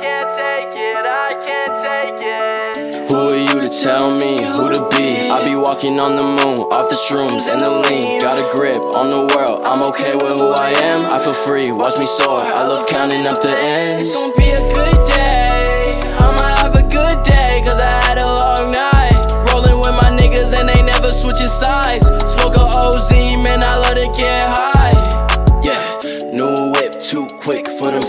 can't take it, I can't take it. Who are you to tell me who to be? I be walking on the moon, off the shrooms and the lean. Got a grip on the world, I'm okay with who I am. I feel free, watch me soar. I love counting up the ends. It's gonna be a good day. I'ma have a good day, cause I had a long night. Rolling with my niggas and they never switching sides. Smoke a OZ, man, I love to get high. Yeah, new whip, too quick for the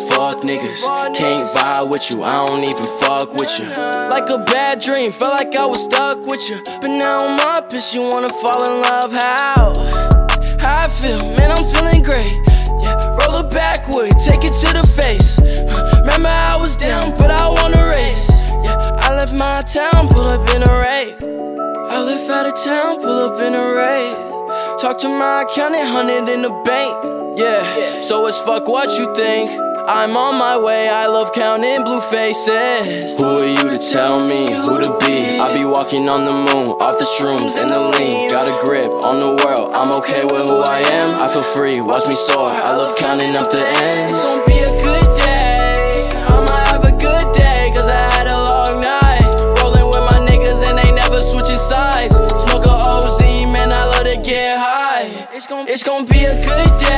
niggas. Can't vibe with you, I don't even fuck with you. Like a bad dream, felt like I was stuck with you. But now I'm up, bitch, you wanna fall in love, how? How I feel, man, I'm feeling great. Yeah, roll it backward, take it to the face. Remember I was down, but I wanna race. Yeah, I left my town, pull up in a Wraith. I live out of town, pull up in a Wraith. Talk to my accountant, hundred in the bank. Yeah, so it's fuck what you think. I'm on my way, I love counting blue faces. Who are you to tell me who to be? I be walking on the moon, off the shrooms and the lean. Got a grip on the world, I'm okay with who I am. I feel free, watch me soar. I love counting up the ends. It's gonna be a good day. I'ma have a good I had a long night. Rolling with my niggas and they never switching sides. Smoke a OZ, man, I love to get high. It's gonna be a good day.